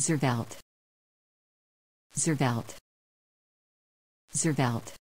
Zervelt. Zervelt. Zervelt.